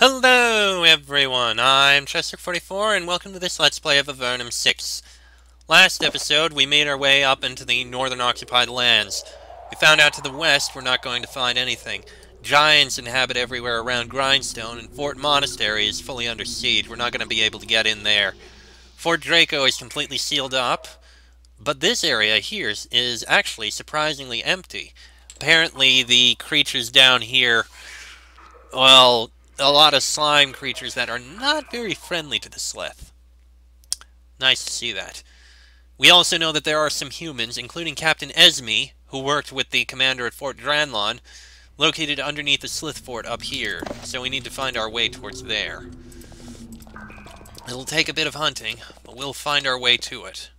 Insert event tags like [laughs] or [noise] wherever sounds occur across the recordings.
Hello everyone, I'm Chessrook44 and welcome to this Let's Play of Avernum 6. Last episode, we made our way up into the northern occupied lands. We found out to the west we're not going to find anything. Giants inhabit everywhere around Grindstone, and Fort Monastery is fully under siege. We're not going to be able to get in there. Fort Draco is completely sealed up, but this area here is actually surprisingly empty. Apparently the creatures down here, well, a lot of slime creatures that are not very friendly to the Slith. Nice to see that. We also know that there are some humans, including Captain Esme, who worked with the commander at Fort Dranlon, located underneath the Slith Fort up here, so we need to find our way towards there. It'll take a bit of hunting, but we'll find our way to it.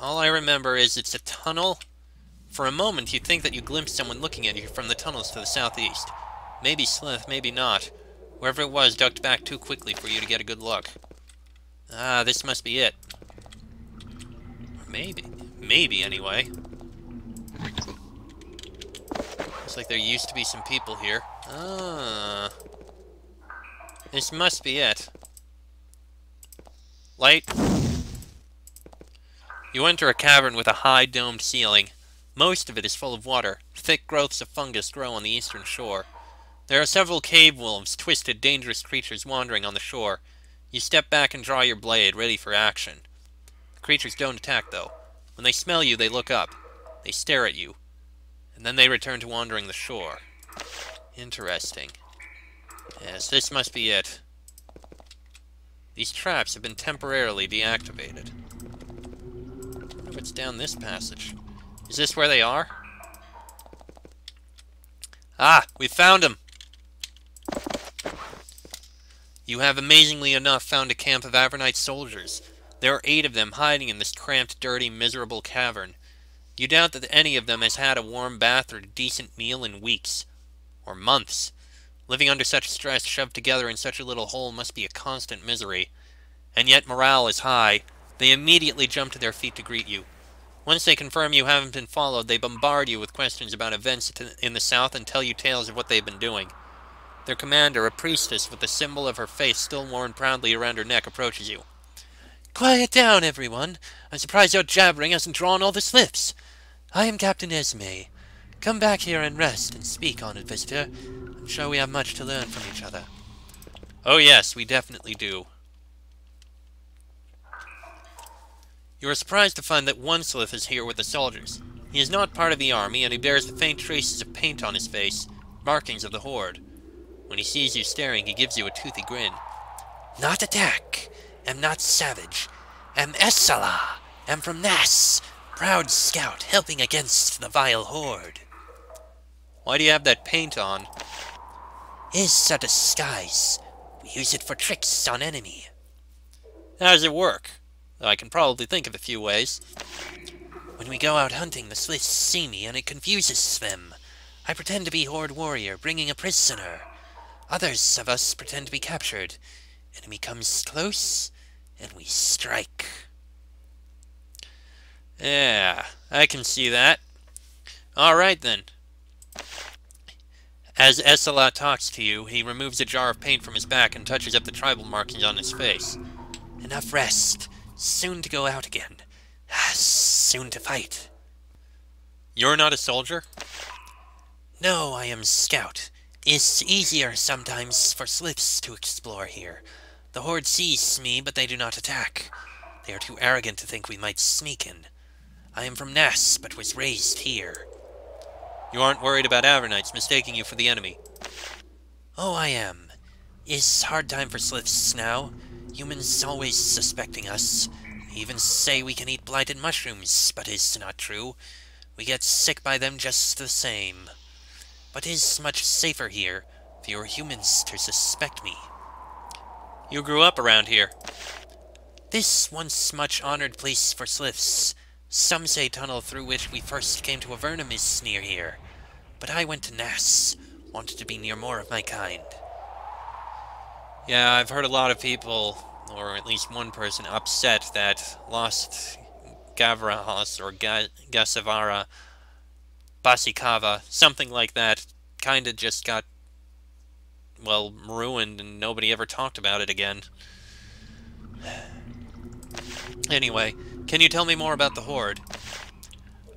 All I remember is it's a tunnel. For a moment, you think that you glimpsed someone looking at you from the tunnels to the southeast. Maybe Slith, maybe not. Wherever it was ducked back too quickly for you to get a good look. Ah, this must be it. Maybe. Maybe, anyway. Looks like there used to be some people here. Ah. This must be it. Light. You enter a cavern with a high domed ceiling. Most of it is full of water. Thick growths of fungus grow on the eastern shore. There are several cave wolves, twisted, dangerous creatures wandering on the shore. You step back and draw your blade, ready for action. The creatures don't attack, though. When they smell you, they look up. They stare at you. And then they return to wandering the shore. Interesting. Yes, this must be it. These traps have been temporarily deactivated. I what's down this passage. Is this where they are? Ah, we found them! You have amazingly enough found a camp of Avernite soldiers. There are eight of them hiding in this cramped, dirty, miserable cavern. You doubt that any of them has had a warm bath or a decent meal in weeks. Or months. Living under such stress, shoved together in such a little hole, must be a constant misery. And yet morale is high. They immediately jump to their feet to greet you. Once they confirm you haven't been followed, they bombard you with questions about events in the south and tell you tales of what they've been doing. Their commander, a priestess with the symbol of her faith still worn proudly around her neck, approaches you. Quiet down, everyone. I'm surprised your jabbering hasn't drawn all the Sliths. I am Captain Esme. Come back here and rest and speak, honored visitor. I'm sure we have much to learn from each other. Oh yes, we definitely do. You are surprised to find that one Slith is here with the soldiers. He is not part of the army, and he bears the faint traces of paint on his face, markings of the Horde. When he sees you staring, he gives you a toothy grin. Not attack. Am not savage. Am Essala. Am from Nass. Proud scout, helping against the vile horde. Why do you have that paint on? Is a disguise. We use it for tricks on enemy. How does it work? I can probably think of a few ways. When we go out hunting, the Sliths see me, and it confuses them. I pretend to be Horde warrior, bringing a prisoner. Others of us pretend to be captured. Enemy comes close, and we strike. Yeah, I can see that. Alright then. As Essala talks to you, he removes a jar of paint from his back and touches up the tribal markings on his face. Enough rest. Soon to go out again. Ah, soon to fight. You're not a soldier? No, I am scout. It's easier sometimes for Sliths to explore here. The Horde sees me, but they do not attack. They are too arrogant to think we might sneak in. I am from Nass, but was raised here. You aren't worried about Avernites mistaking you for the enemy? Oh, I am. It's hard time for Sliths now. Humans always suspecting us. even say we can eat blighted mushrooms, but it's not true. We get sick by them just the same but it is much safer here for your humans to suspect me. You grew up around here. This once much honored place for Sliths. Some say tunnel through which we first came to Avernum is near here. But I went to Nass, wanted to be near more of my kind. Yeah, I've heard a lot of people, or at least one person, upset that lost Gavrahos or Ga Gasavara Basikava, something like that, kind of just got well, ruined and nobody ever talked about it again. Anyway, can you tell me more about the Horde?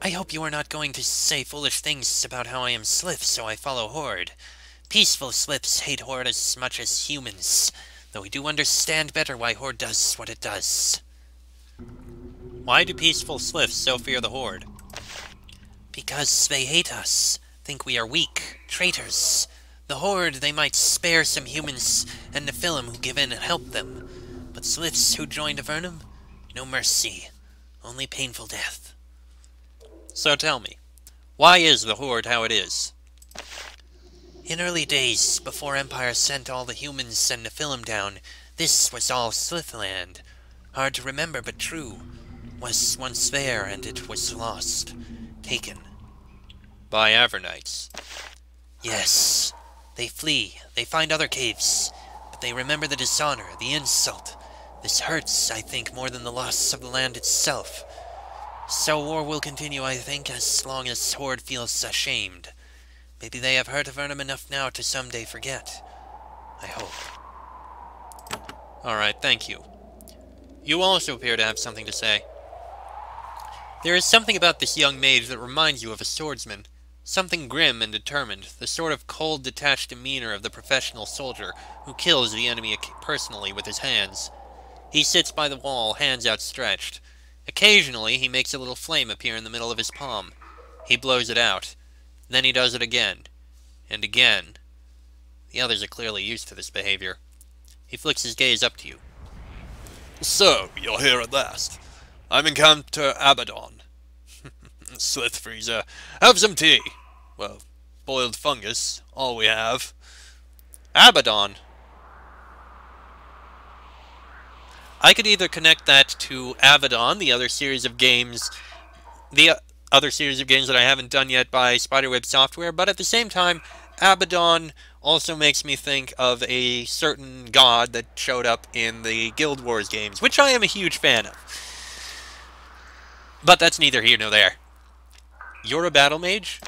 I hope you are not going to say foolish things about how I am Slith, so I follow Horde. Peaceful Sliths hate Horde as much as humans, though we do understand better why Horde does what it does. Why do peaceful Sliths so fear the Horde? Because they hate us, think we are weak, traitors. The Horde, they might spare some humans and Nephilim who give in and help them. But Sliths who joined Avernum? No mercy, only painful death. So tell me, why is the Horde how it is? In early days, before Empire sent all the humans and Nephilim down, this was all Slithland. Hard to remember, but true. Was once there, and it was lost. Taken. By Avernites. Yes. They flee. They find other caves. But they remember the dishonor, the insult. This hurts, I think, more than the loss of the land itself. So war will continue, I think, as long as Horde feels ashamed. Maybe they have heard of Avernum enough now to someday forget. I hope. Alright, thank you. You also appear to have something to say. There is something about this young mage that reminds you of a swordsman. Something grim and determined, the sort of cold, detached demeanor of the professional soldier who kills the enemy personally with his hands. He sits by the wall, hands outstretched. Occasionally, he makes a little flame appear in the middle of his palm. He blows it out. Then he does it again. And again. The others are clearly used to this behavior. He flicks his gaze up to you. So, you're here at last. I'm Encounter uh, Abaddon. [laughs] Slith Freezer. Have some tea. Well, boiled fungus, all we have. Abaddon? I could either connect that to Abaddon, the other series of games, the other series of games that I haven't done yet by Spiderweb Software, but at the same time, Abaddon also makes me think of a certain god that showed up in the Guild Wars games, which I am a huge fan of. But that's neither here nor there. You're a battle mage?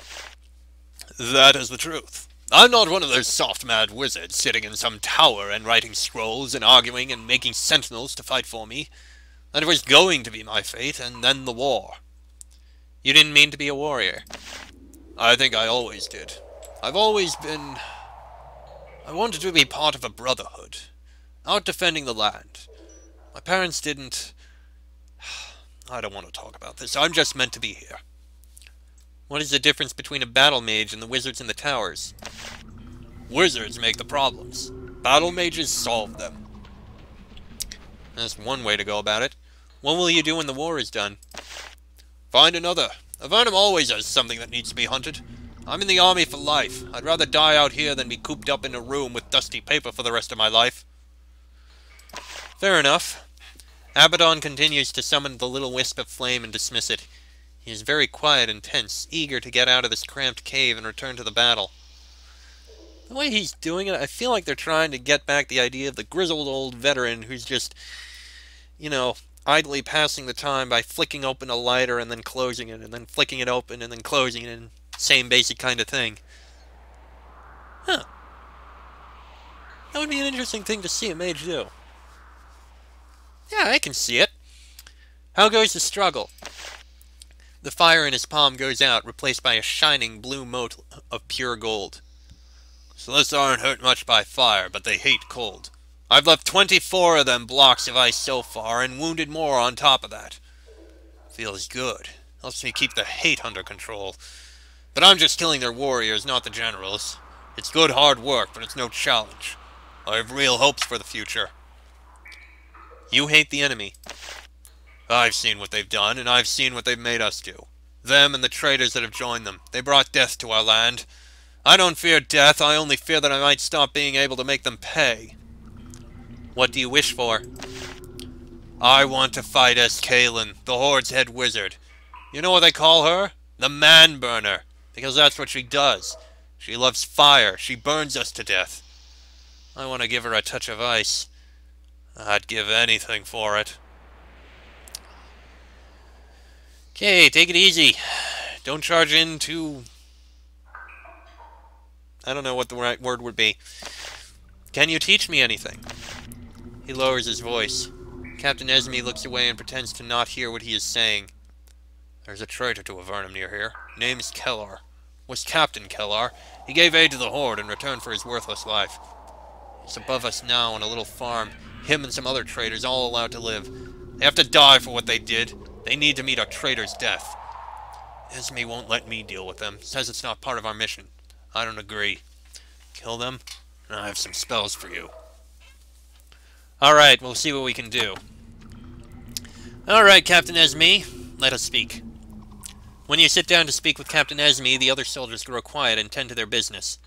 That is the truth. I'm not one of those soft-mad wizards sitting in some tower and writing scrolls and arguing and making sentinels to fight for me. That was going to be my fate, and then the war. You didn't mean to be a warrior. I think I always did. I've always been... I wanted to be part of a brotherhood. Out defending the land. My parents didn't... I don't want to talk about this. I'm just meant to be here. What is the difference between a battle mage and the wizards in the towers? Wizards make the problems. Battle mages solve them. That's one way to go about it. What will you do when the war is done? Find another. Avernum always has something that needs to be hunted. I'm in the army for life. I'd rather die out here than be cooped up in a room with dusty paper for the rest of my life. Fair enough. Abaddon continues to summon the little wisp of flame and dismiss it. He is very quiet and tense, eager to get out of this cramped cave and return to the battle. The way he's doing it, I feel like they're trying to get back the idea of the grizzled old veteran who's just, you know, idly passing the time by flicking open a lighter and then closing it, and then flicking it open and then closing it, and same basic kind of thing. Huh. That would be an interesting thing to see a mage do. Yeah, I can see it. How goes the struggle? The fire in his palm goes out, replaced by a shining blue mote of pure gold. Sliths aren't hurt much by fire, but they hate cold. I've left 24 of them blocks of ice so far, and wounded more on top of that. Feels good. Helps me keep the hate under control. But I'm just killing their warriors, not the generals. It's good hard work, but it's no challenge. I have real hopes for the future. You hate the enemy. I've seen what they've done, and I've seen what they've made us do. Them and the traitors that have joined them. They brought death to our land. I don't fear death, I only fear that I might stop being able to make them pay. What do you wish for? I want to fight as Kaelin, the Horde's head wizard. You know what they call her? The Man-Burner. Because that's what she does. She loves fire. She burns us to death. I want to give her a touch of ice. I'd give anything for it. Okay, take it easy. Don't charge in too... I don't know what the right word would be. Can you teach me anything? He lowers his voice. Captain Esme looks away and pretends to not hear what he is saying. There's a traitor to Avernum near here. Name's Kellar. Was Captain Kellar. He gave aid to the Horde in return for his worthless life. He's above us now on a little farm. Him and some other traitors all allowed to live. They have to die for what they did. They need to meet a traitor's death. Esme won't let me deal with them. Says it's not part of our mission. I don't agree. Kill them, and I have some spells for you. Alright, we'll see what we can do. Alright, Captain Esme, let us speak. When you sit down to speak with Captain Esme, the other soldiers grow quiet and tend to their business.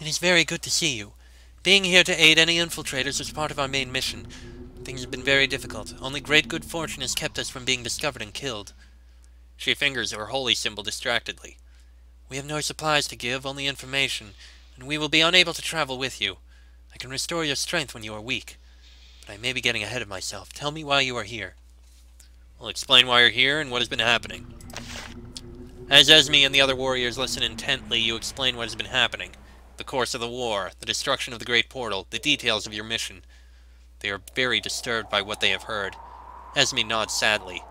It is very good to see you. Being here to aid any infiltrators is part of our main mission. Things have been very difficult. Only great good fortune has kept us from being discovered and killed. She fingers her holy symbol distractedly. We have no supplies to give, only information, and we will be unable to travel with you. I can restore your strength when you are weak. But I may be getting ahead of myself. Tell me why you are here. I'll explain why you're here and what has been happening. As Esme and the other warriors listen intently, you explain what has been happening. The course of the war, the destruction of the Great Portal, the details of your mission. They are very disturbed by what they have heard. Esme nods sadly.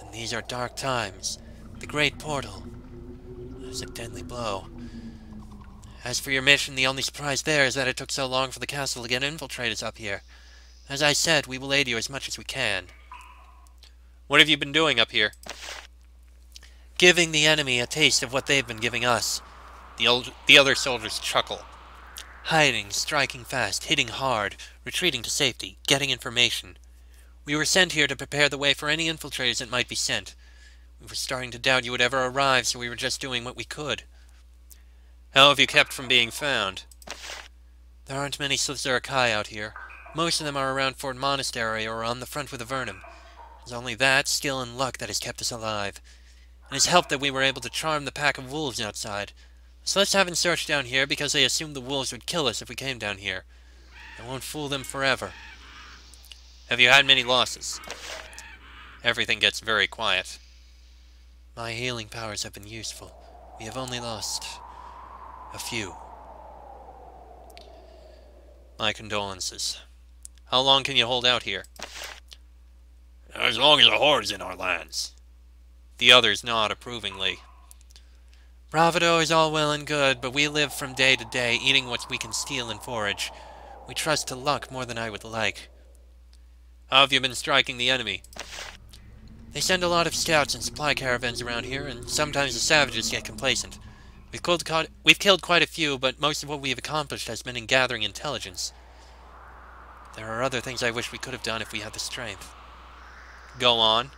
And these are dark times. The Great Portal. That is a deadly blow. As for your mission, the only surprise there is that it took so long for the castle to get infiltrators up here. As I said, we will aid you as much as we can. What have you been doing up here? giving the enemy a taste of what they've been giving us. The, old, the other soldiers chuckle. Hiding, striking fast, hitting hard, retreating to safety, getting information. We were sent here to prepare the way for any infiltrators that might be sent. We were starting to doubt you would ever arrive, so we were just doing what we could. How have you kept from being found? There aren't many Slizurakai out here. Most of them are around Fort Monastery or on the front with Avernum. It's only that, skill, and luck that has kept us alive and it's helped that we were able to charm the pack of wolves outside. So let's have them search down here because they assumed the wolves would kill us if we came down here. I won't fool them forever. Have you had many losses? Everything gets very quiet. My healing powers have been useful. We have only lost a few. My condolences. How long can you hold out here? As long as the Horde's in our lands. The others nod approvingly. Bravado is all well and good, but we live from day to day, eating what we can steal and forage. We trust to luck more than I would like. How have you been striking the enemy? They send a lot of scouts and supply caravans around here, and sometimes the savages get complacent. We've killed, we've killed quite a few, but most of what we have accomplished has been in gathering intelligence. There are other things I wish we could have done if we had the strength. Go on.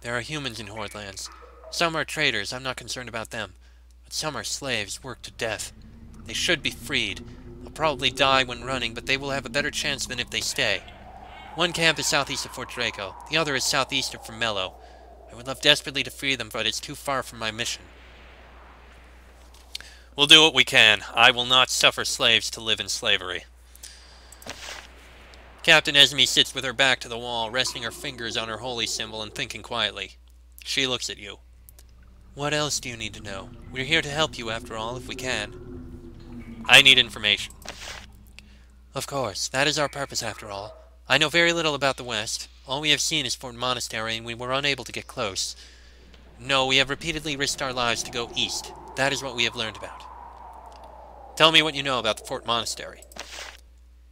There are humans in Horde lands. Some are traitors, I'm not concerned about them. But some are slaves, worked to death. They should be freed. They'll probably die when running, but they will have a better chance than if they stay. One camp is southeast of Fort Draco. The other is southeast of Formello. I would love desperately to free them, but it's too far from my mission. We'll do what we can. I will not suffer slaves to live in slavery. Captain Esme sits with her back to the wall, resting her fingers on her holy symbol and thinking quietly. She looks at you. What else do you need to know? We're here to help you, after all, if we can. I need information. Of course. That is our purpose, after all. I know very little about the West. All we have seen is Fort Monastery, and we were unable to get close. No, we have repeatedly risked our lives to go east. That is what we have learned about. Tell me what you know about the Fort Monastery.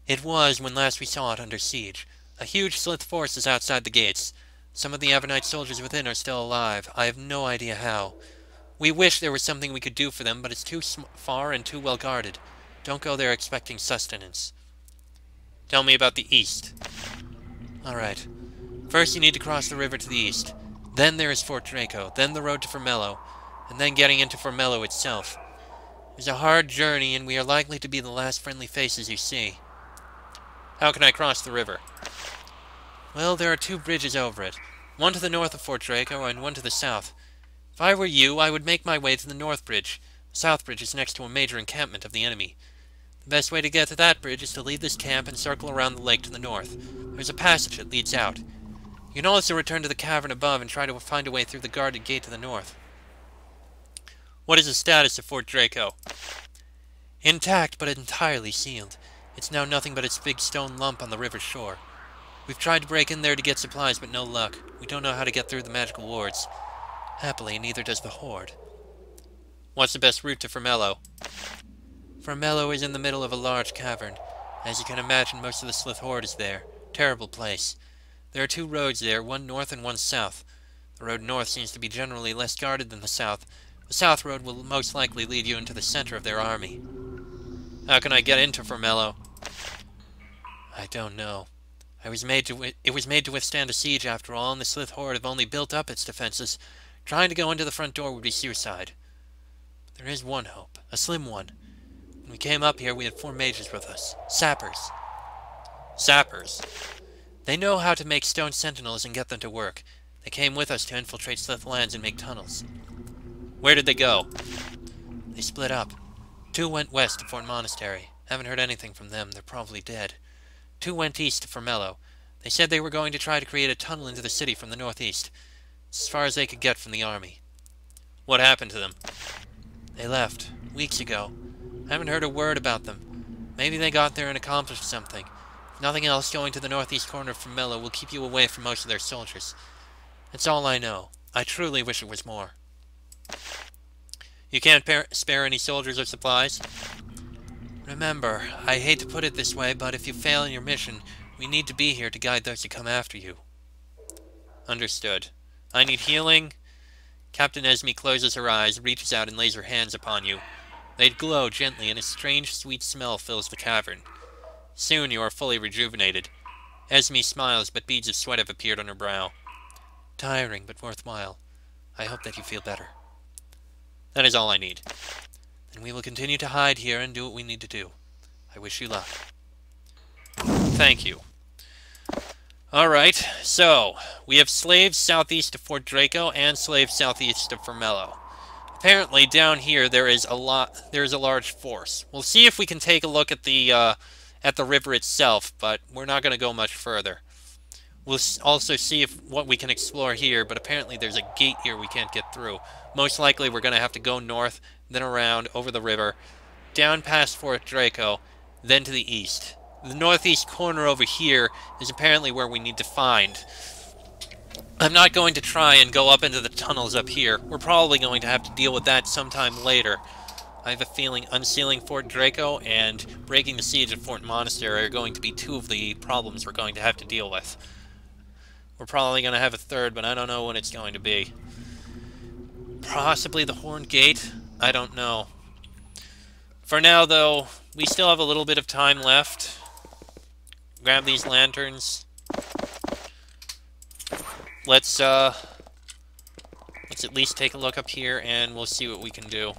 It was when last we saw it under siege. A huge Slith force is outside the gates. Some of the Avernite soldiers within are still alive. I have no idea how. We wish there was something we could do for them, but it's too far and too well guarded. Don't go there expecting sustenance. Tell me about the east. Alright. First you need to cross the river to the east. Then there is Fort Draco, then the road to Formello, and then getting into Formello itself. It's a hard journey, and we are likely to be the last friendly faces you see. How can I cross the river? Well, there are two bridges over it. One to the north of Fort Draco, and one to the south. If I were you, I would make my way to the north bridge. The south bridge is next to a major encampment of the enemy. The best way to get to that bridge is to leave this camp and circle around the lake to the north. There's a passage that leads out. You can also return to the cavern above and try to find a way through the guarded gate to the north. What is the status of Fort Draco? Intact, but entirely sealed. It's now nothing but its big stone lump on the river shore. We've tried to break in there to get supplies, but no luck. We don't know how to get through the magical wards. Happily, neither does the Horde. What's the best route to Formello? Formello is in the middle of a large cavern. As you can imagine, most of the Slith Horde is there. Terrible place. There are two roads there, one north and one south. The road north seems to be generally less guarded than the south. The south road will most likely lead you into the center of their army. How can I get into Formello? I don't know. I was made to it was made to withstand a siege after all, and the Slith Horde have only built up its defenses. Trying to go into the front door would be suicide. But there is one hope, a slim one. When we came up here, we had four mages with us. Sappers. Sappers? They know how to make stone sentinels and get them to work. They came with us to infiltrate Slith lands and make tunnels. Where did they go? They split up. Two went west to Fort Monastery. Haven't heard anything from them. They're probably dead. Two went east to Formello. They said they were going to try to create a tunnel into the city from the northeast. As far as they could get from the army. What happened to them? They left, weeks ago. I haven't heard a word about them. Maybe they got there and accomplished something. If nothing else, going to the northeast corner of Formello will keep you away from most of their soldiers. That's all I know. I truly wish it was more. You can't spare any soldiers or supplies? Remember, I hate to put it this way, but if you fail in your mission, we need to be here to guide those who come after you. Understood. I need healing. Captain Esme closes her eyes, reaches out, and lays her hands upon you. They glow gently, and a strange, sweet smell fills the cavern. Soon you are fully rejuvenated. Esme smiles, but beads of sweat have appeared on her brow. Tiring, but worthwhile. I hope that you feel better. That is all I need and we will continue to hide here and do what we need to do. I wish you luck. Thank you. Alright, so, we have slaves southeast of Fort Draco and slaves southeast of Formello. Apparently, down here, there is a lot, there is a large force. We'll see if we can take a look at the, uh, at the river itself, but we're not going to go much further. We'll also see if what we can explore here, but apparently there's a gate here we can't get through. Most likely we're going to have to go north then around over the river, down past Fort Draco, then to the east. The northeast corner over here is apparently where we need to find. I'm not going to try and go up into the tunnels up here. We're probably going to have to deal with that sometime later. I have a feeling unsealing Fort Draco and breaking the siege of Fort Monastery are going to be two of the problems we're going to have to deal with. We're probably going to have a third, but I don't know when it's going to be. Possibly the Horned Gate. I don't know. For now, though, we still have a little bit of time left. Grab these lanterns. Let's, uh... Let's at least take a look up here, and we'll see what we can do.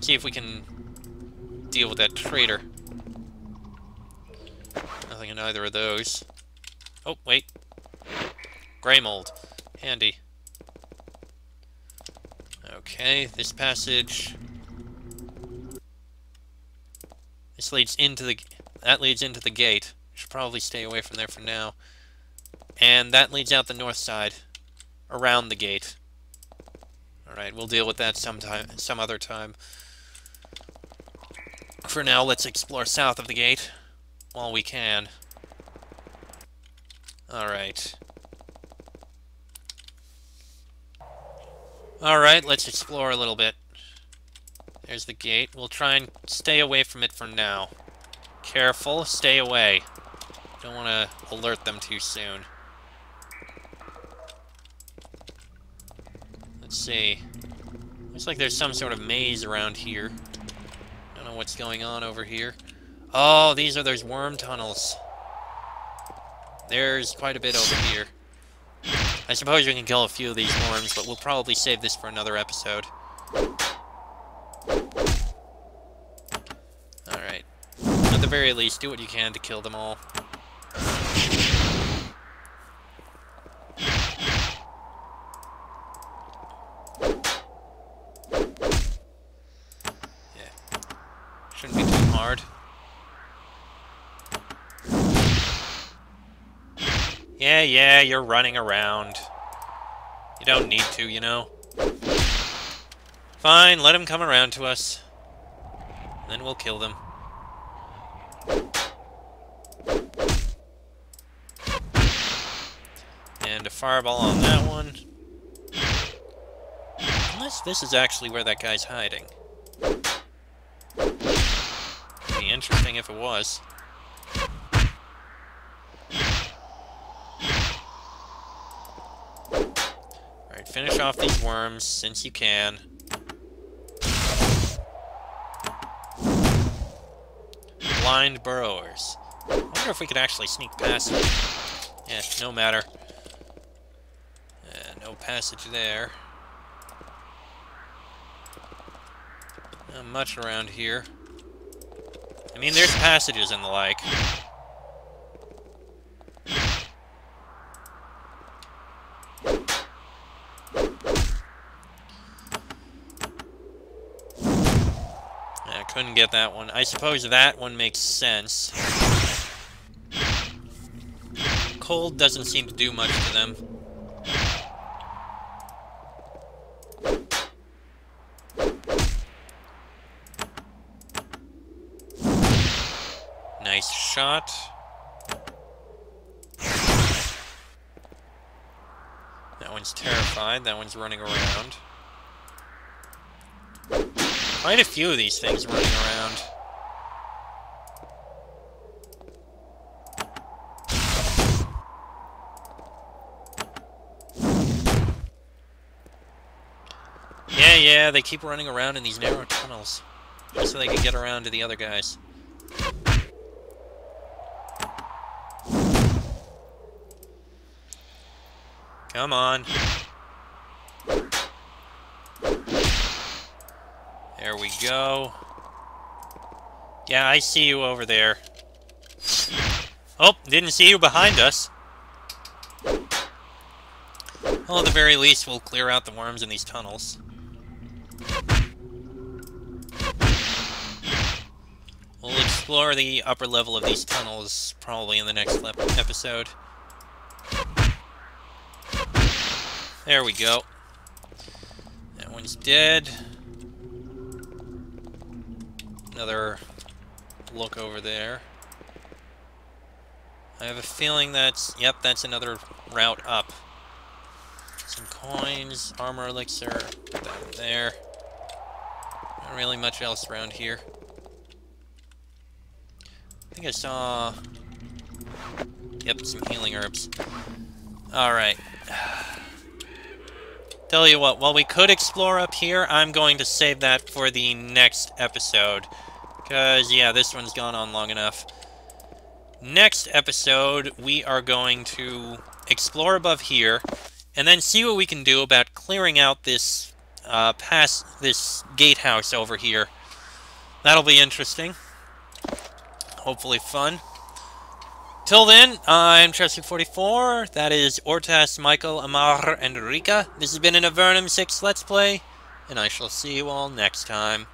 See if we can deal with that traitor. Nothing in either of those. Oh, wait. Grey mold. Handy. Okay, this passage... This leads into the... That leads into the gate. Should probably stay away from there for now. And that leads out the north side. Around the gate. Alright, we'll deal with that sometime, some other time. For now, let's explore south of the gate. While we can. Alright. Alright, let's explore a little bit. There's the gate. We'll try and stay away from it for now. Careful, stay away. Don't want to alert them too soon. Let's see. Looks like there's some sort of maze around here. Don't know what's going on over here. Oh, these are those worm tunnels. There's quite a bit over here. I suppose we can kill a few of these worms, but we'll probably save this for another episode. Alright. At the very least, do what you can to kill them all. Yeah. Shouldn't be too hard. Yeah, yeah, you're running around. You don't need to, you know. Fine, let him come around to us. Then we'll kill them. And a fireball on that one. Unless this is actually where that guy's hiding. Would Be interesting if it was. Finish off these worms, since you can. Blind burrowers. I wonder if we could actually sneak past them. Yeah, no matter. Uh, no passage there. Not much around here. I mean, there's passages and the like. I couldn't get that one. I suppose that one makes sense. Cold doesn't seem to do much to them. Nice shot. That one's terrified. That one's running around. Quite a few of these things running around. Yeah, yeah, they keep running around in these narrow tunnels. Just so they can get around to the other guys. Come on. There we go. Yeah, I see you over there. Oh, didn't see you behind us. Well, at the very least, we'll clear out the worms in these tunnels. We'll explore the upper level of these tunnels probably in the next episode. There we go. That one's dead. Another look over there. I have a feeling that's... Yep, that's another route up. Some coins, armor elixir, there. Not really much else around here. I think I saw... Yep, some healing herbs. Alright. [sighs] Tell you what, while we could explore up here, I'm going to save that for the next episode. Because, yeah, this one's gone on long enough. Next episode, we are going to explore above here, and then see what we can do about clearing out this, uh, past this gatehouse over here. That'll be interesting. Hopefully fun. Till then, I'm Chessrook44, that is Ortas, Michael, Amar, and Rika. This has been an Avernum 6 Let's Play, and I shall see you all next time.